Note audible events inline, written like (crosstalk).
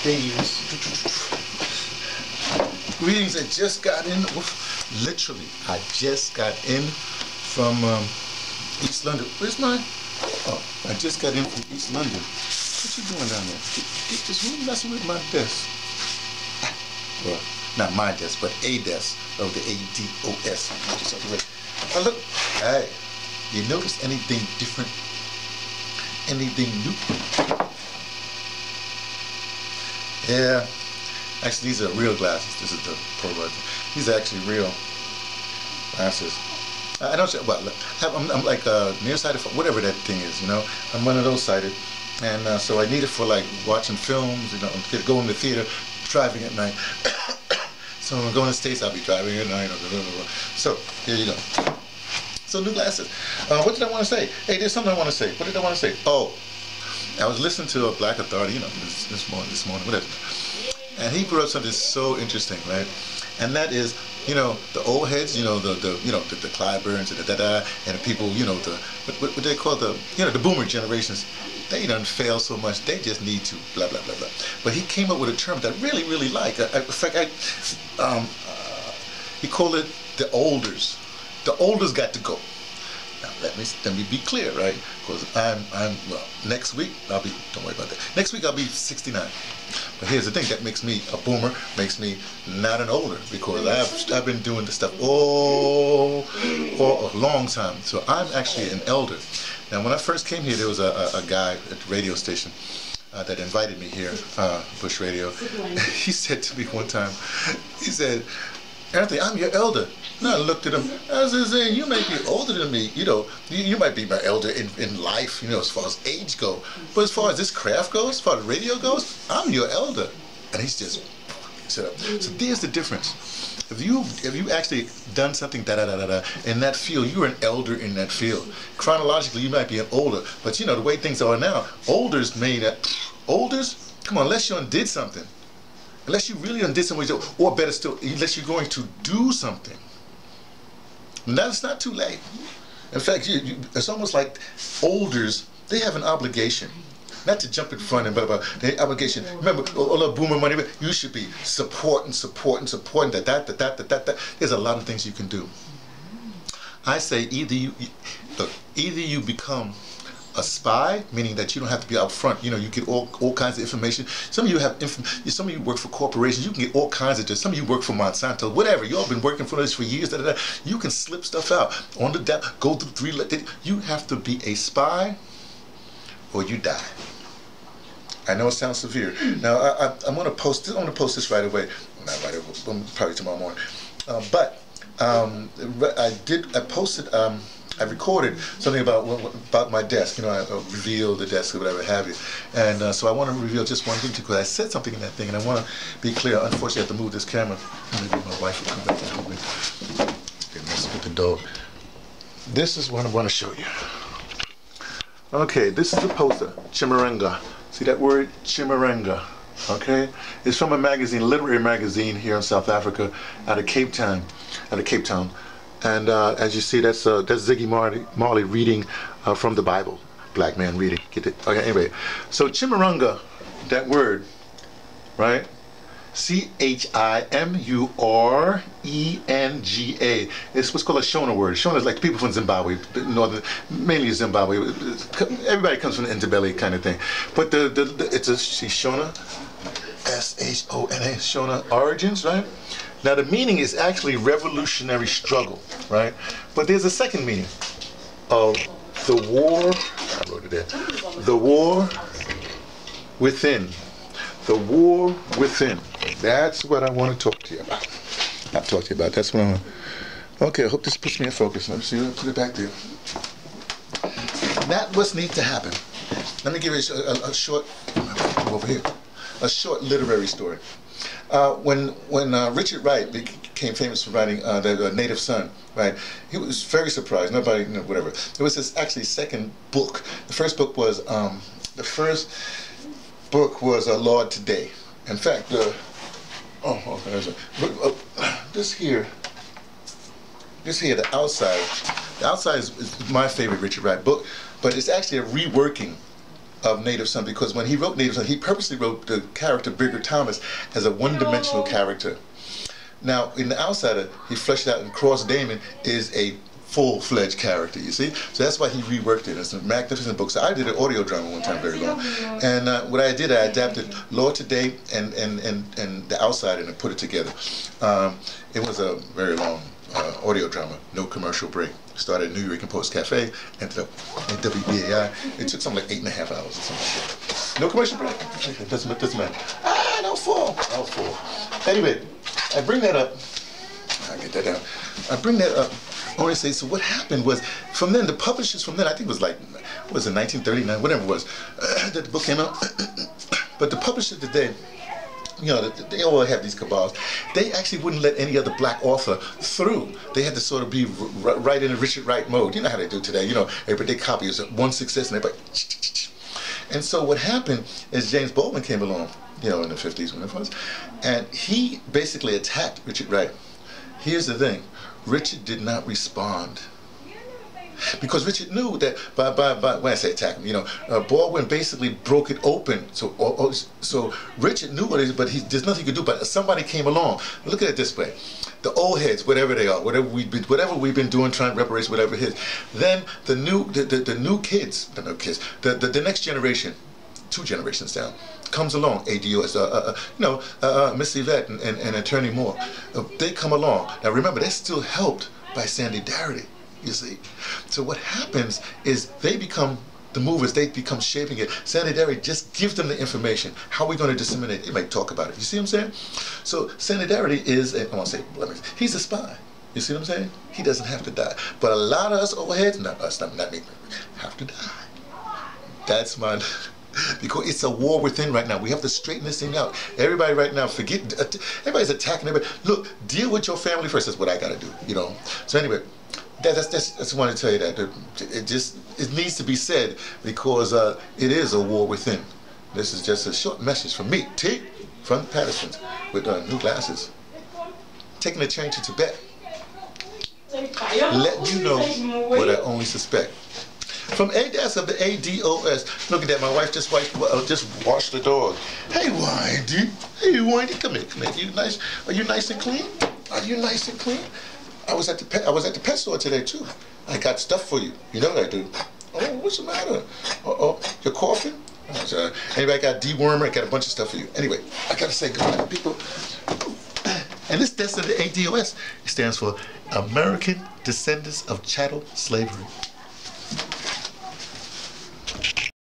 days. Greetings, I just got in, literally, I just got in from um, East London. Where's my, oh, I just got in from East London. What you doing down there? Get, this room messing with my desk. Well, not my desk, but a desk of the A-D-O-S. Oh, look, hey, you notice anything different? Anything new? Yeah, actually these are real glasses. This is the pro version. These are actually real glasses. I don't say, well, I'm, I'm like uh, nearsighted, whatever that thing is, you know. I'm one of those sighted. And uh, so I need it for like watching films, you know, going to the theater, driving at night. (coughs) so when I'm going to the States, I'll be driving at night. So here you go. So new glasses. Uh, what did I want to say? Hey, there's something I want to say. What did I want to say? Oh, I was listening to a Black Authority, you know, this, this morning, this morning, whatever. And he brought up something so interesting, right? And that is, you know, the old heads, you know, the, the you know, the, the Clyburns and the da da, and the people, you know, the what, what they call the, you know, the boomer generations. They done fail so much. They just need to blah blah blah blah. But he came up with a term that I really really like. I, in fact, I, um, uh, he called it the olders. The olders got to go. Now let me let me be clear, right? Because I'm I'm well next week I'll be don't worry about that. Next week I'll be 69. But here's the thing that makes me a boomer, makes me not an older because I've I've been doing this stuff all for a long time. So I'm actually an elder. Now when I first came here, there was a, a, a guy at the radio station. Uh, that invited me here, uh, Bush Radio. (laughs) he said to me one time, he said, Anthony, I'm your elder. And I looked at him. I was saying, you may be older than me. You know, you, you, might be my elder in, in life, you know, as far as age go. But as far as this craft goes, as far as radio goes, I'm your elder. And he's just set up. So there's the difference. If you if you actually done something da da da da da in that field, you're an elder in that field. Chronologically, you might be an older, but you know the way things are now, olders made that olders. Come on, unless you did something. Unless you really undid something, or better still, unless you're going to do something. Now it's not too late. In fact, you, you, it's almost like olders, they have an obligation. Not to jump in front and blah, blah. The obligation. Remember, all the boomer money, you should be supporting, supporting, supporting, that, that, that, that, that, that, that. There's a lot of things you can do. I say either you, look, either you become a spy, meaning that you don't have to be out front. You know, you get all, all kinds of information. Some of you have, some of you work for corporations. You can get all kinds of. Some of you work for Monsanto, whatever. You all been working for this for years. Da, da, da. You can slip stuff out on the down, go through three. You have to be a spy, or you die. I know it sounds severe. Now I, I, am to post. I'm to post this right away. Not right away. Probably tomorrow morning. Uh, but um, I did. I posted. Um, I recorded something about about my desk. You know, I revealed the desk or whatever have you. And uh, so I want to reveal just one thing to because I said something in that thing, and I want to be clear. Unfortunately, I have to move this camera. Maybe my wife will come back and help me. Get messing with the dog. This is what I want to show you. Okay, this is the poster, Chimurenga. See that word, Chimurenga? Okay, it's from a magazine, literary magazine here in South Africa, out of Cape Town, out of Cape Town. And uh, as you see, that's uh, that's Ziggy Marley, Marley reading uh, from the Bible. Black man reading. Get it? Okay. Anyway, so Chimurenga, that word, right? C H I M U R E N G A. It's what's called a Shona word. Shona is like people from Zimbabwe, northern, mainly Zimbabwe. Everybody comes from the Ndebele kind of thing. But the, the, the it's a see Shona, S H O N A, origins, right? Now the meaning is actually revolutionary struggle, right? But there's a second meaning of the war, I wrote it there, the war within. The war within. That's what I want to talk to you about. Not talk to you about, that's what I want. Okay, I hope this puts me in focus. Let me see, put it back there. That what needs to happen. Let me give you a, a, a short, over here, a short literary story. Uh, when when uh, Richard Wright became famous for writing uh, the, the, Native Son, right? He was very surprised. Nobody, you know, whatever. It was his actually second book. The first book was um, the first book was a Lawd Today. In fact, uh, oh, okay, uh, this here, this here, the outside. The outside is, is my favorite Richard Wright book, but it's actually a reworking of Native Son because when he wrote Native Son, he purposely wrote the character Bigger Thomas as a one-dimensional character. Now, in The Outsider, he fleshed out, and Cross Damon is a full-fledged character, you see? So that's why he reworked it. It's a magnificent book. So I did an audio drama one time very long. And uh, what I did, I adapted Lawd Today and, and, and, and The Outsider and put it together. Um, it was a very long uh, audio drama, no commercial break. Started Nuyorican Poets Cafe, ended up in WBAI. It took something like eight and a half hours or something like. No commercial break. It doesn't, doesn't matter. Ah, no fall. No fall. Anyway, I bring that up. I get that down. I bring that up I want to say, so what happened was, from then, the publishers from then, I think it was like, was it 1939, whatever it was, uh, (clears throat) that the book came out. (clears throat) but the publishers today, you know, they all have these cabals. They actually wouldn't let any other black author through. They had to sort of be right in a Richard Wright mode. You know how they do today. You know, everybody copies one success and everybody. And so what happened is James Baldwin came along, you know, in the 50s when it was, and he basically attacked Richard Wright. Here's the thing. Richard did not respond. Because Richard knew that by, by, by when I say attack, you know, uh, Baldwin basically broke it open. So or, or, so Richard knew what it is, but he, there's nothing he could do. But somebody came along. Look at it this way: the old heads, whatever they are, whatever we've been, whatever we've been doing, trying reparation, whatever it is. Then the new, the, the, the new kids, the new kids, the, the, the next generation, two generations down, comes along, ADOS, uh, uh, uh, you know, uh, uh, Miss Yvette and, and, and Attorney Moore, uh, they come along. Now remember, they're still helped by Sandy Darity, you see. So what happens is they become the movers, they become shaping it. Sandy Darity just gives them the information. How are we going to disseminate it? They might talk about it. You see what I'm saying? So Sandy Darity is, I want to say, he's a spy. You see what I'm saying? He doesn't have to die. But a lot of us overheads, not us, not, not me, have to die. That's my (laughs) because it's a war within right now. We have to straighten this thing out. Everybody right now, forget, uh, everybody's attacking everybody. Look, deal with your family first. That's what I got to do, you know. So anyway, that, that's, that's, I just want to tell you that. It just, it needs to be said because uh, it is a war within. This is just a short message from me, T, from Patterson's, with uh, new glasses. Taking a train to Tibet. Let you know what I only suspect. From ADAS of the ADOS. Look at that. My wife just wiped, uh, just washed the dog. Hey, Windy. Hey, Windy. Come here. Come here. You nice? Are you nice and clean? Are you nice and clean? I was at the pet, I was at the pet store today too. I got stuff for you. You know what I do. Oh, what's the matter? Uh oh, you're coughing? Uh, anybody got dewormer? I got a bunch of stuff for you. Anyway, I gotta say goodbye, people. And this, that's the ADOS. Stands for American Descendants of Chattel Slavery.